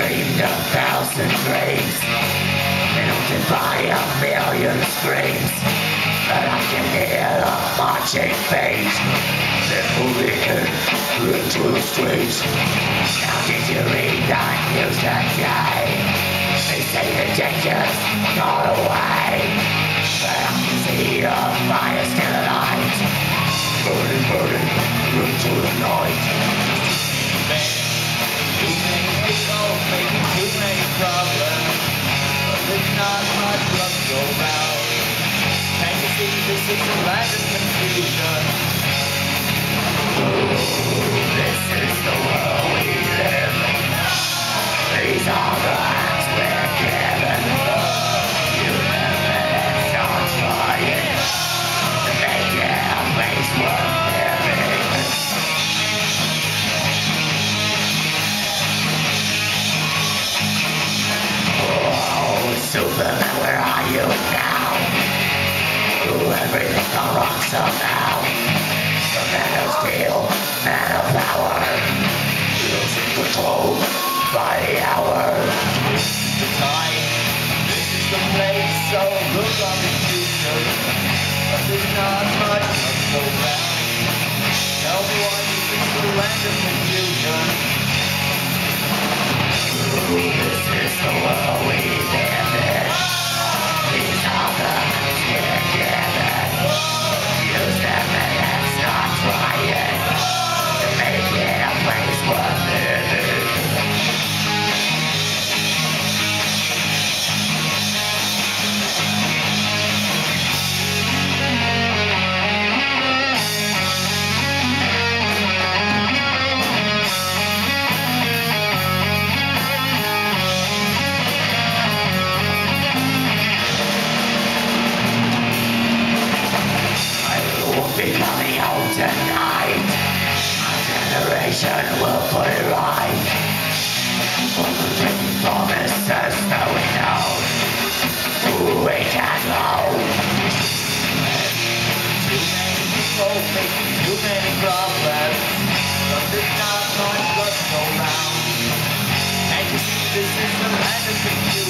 dreamed a thousand dreams Melted by a million screams But I can hear the marching feet They're moving into the streets. Now did you read the news today? They say the danger's gone away. But I can see the fire still alight Burning, burning into the night This is a land of confusion. Somehow. The man of steel, man of power, losing control by the hour. The time, this is the place, so look on the future. But there's not much back. Tell me why this is the land of confusion. we can know. Too many people making too many problems, but there's not much left around. And you see, this is the end of the.